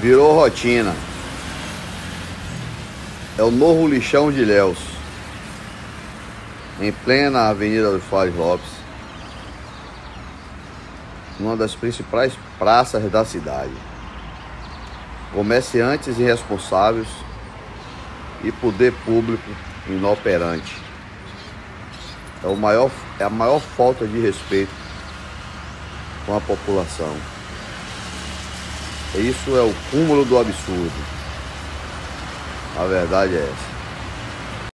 Virou rotina. É o novo lixão de Ilhéus. Em plena Avenida do Fares Lopes. Uma das principais praças da cidade. Comerciantes irresponsáveis e poder público inoperante. É, o maior, é a maior falta de respeito com a população. Isso é o cúmulo do absurdo. A verdade é essa.